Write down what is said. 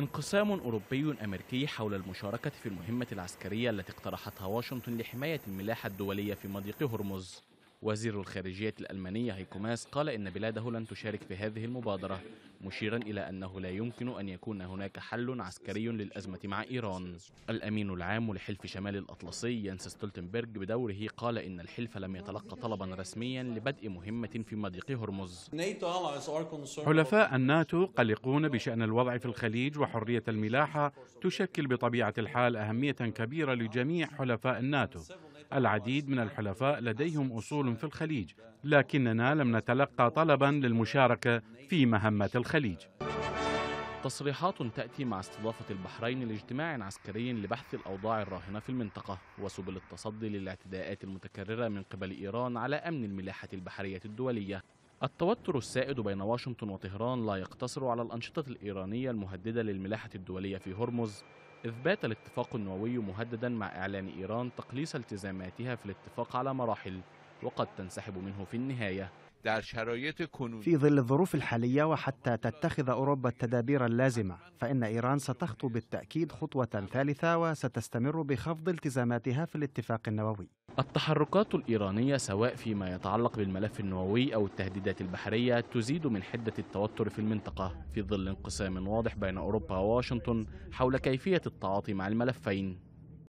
انقسام أوروبي أمريكي حول المشاركة في المهمة العسكرية التي اقترحتها واشنطن لحماية الملاحة الدولية في مضيق هرمز. وزير الخارجية الألماني هيكو ماس قال إن بلاده لن تشارك في هذه المبادرة مشيرا إلى أنه لا يمكن أن يكون هناك حل عسكري للأزمة مع إيران. الأمين العام لحلف شمال الأطلسي يانس ستولتنبرغ بدوره قال إن الحلف لم يتلقى طلبا رسميا لبدء مهمة في مضيق هرمز. حلفاء الناتو قلقون بشأن الوضع في الخليج وحرية الملاحة تشكل بطبيعة الحال أهمية كبيرة لجميع حلفاء الناتو. العديد من الحلفاء لديهم أصول في الخليج لكننا لم نتلقى طلبا للمشاركة في مهمة الخليج. تصريحات تأتي مع استضافة البحرين لاجتماع عسكري لبحث الأوضاع الراهنة في المنطقة وسبل التصدي للاعتداءات المتكررة من قبل إيران على أمن الملاحة البحرية الدولية. التوتر السائد بين واشنطن وطهران لا يقتصر على الأنشطة الإيرانية المهددة للملاحة الدولية في هرمز. إذ بات الاتفاق النووي مهددا مع إعلان إيران تقليص التزاماتها في الاتفاق على مراحل وقد تنسحب منه في النهاية. في ظل الظروف الحالية وحتى تتخذ أوروبا التدابير اللازمة فإن إيران ستخطو بالتأكيد خطوة ثالثة وستستمر بخفض التزاماتها في الاتفاق النووي. التحركات الإيرانية سواء فيما يتعلق بالملف النووي أو التهديدات البحرية تزيد من حدة التوتر في المنطقة في ظل انقسام واضح بين أوروبا وواشنطن حول كيفية التعاطي مع الملفين.